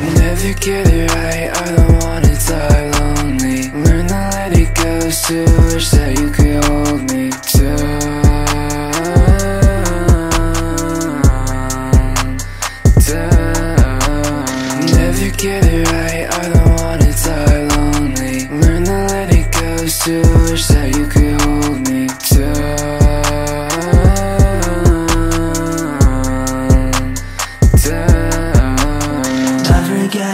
Never get it right, I don't wanna die lonely. Learn to let it go, still wish that you could hold me down, down Never get it right, I don't wanna die lonely. Learn to let it go, still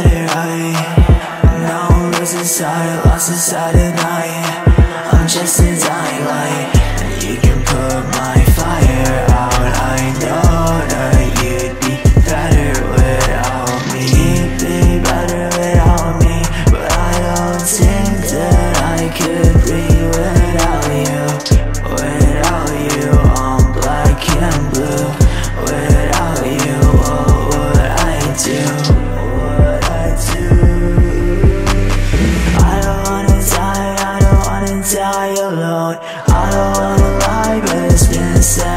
It right Now I'm losing sight, lost inside tonight I'm just a dying light. And you can put my fire out. I know that you'd be better without me. You'd be better without me But I don't think that I could breathe without you. Without you, I'm black and blue wanna alone I don't wanna lie, but it's been set